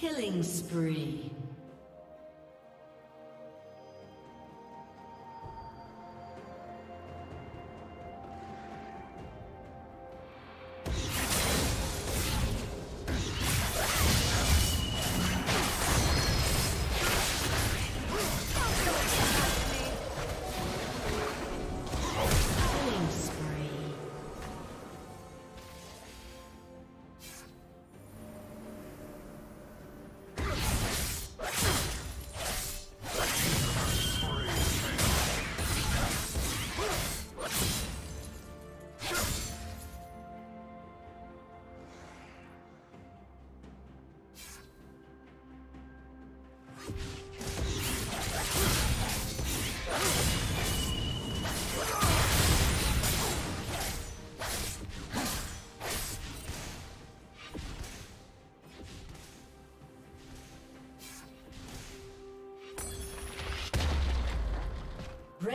Killing spree.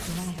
Slain